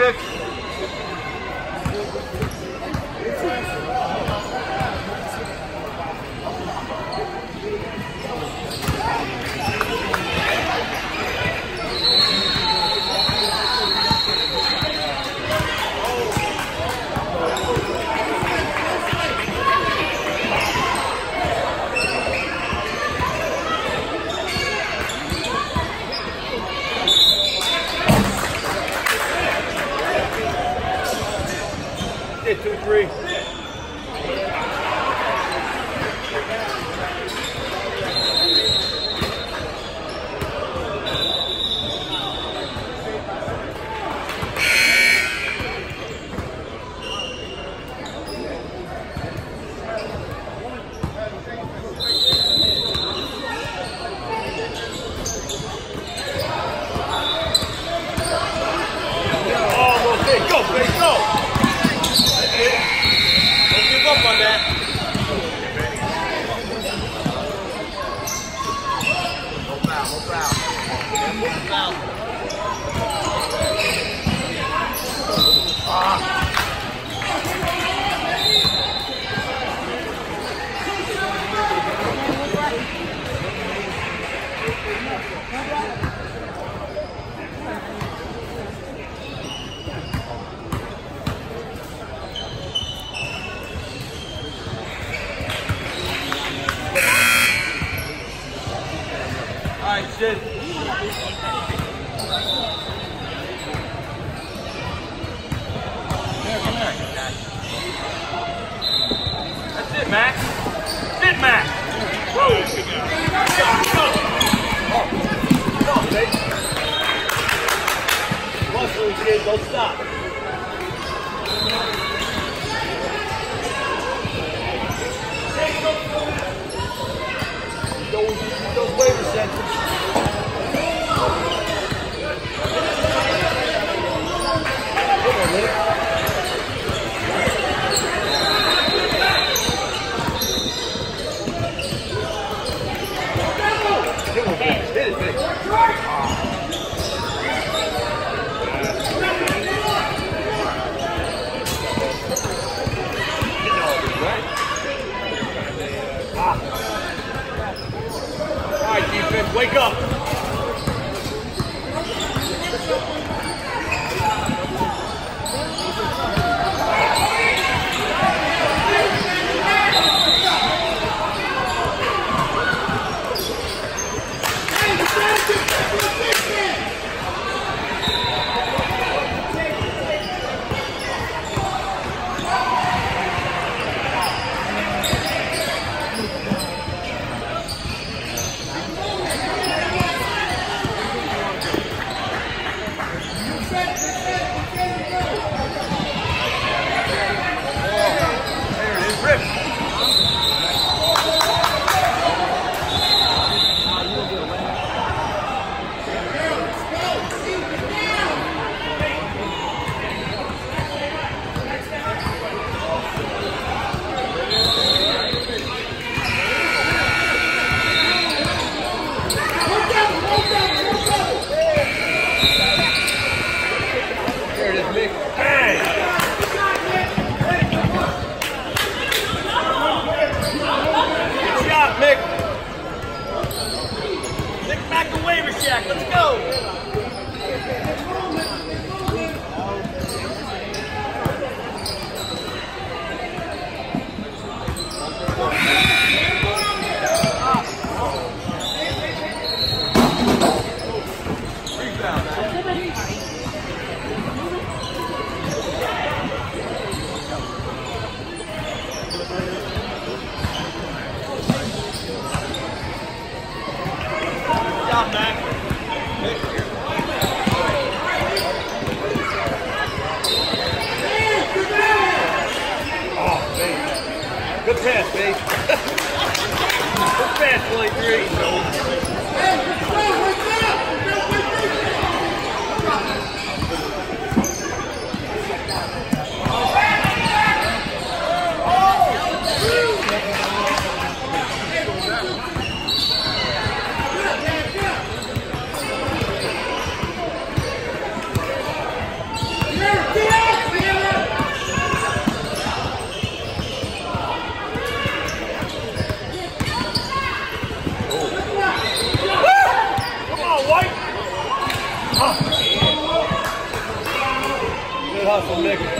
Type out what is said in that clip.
Vic. Shit. That's it, Max. That's it, Max. Woo. Don't stop. defense. Wake up. Three. vom Leck.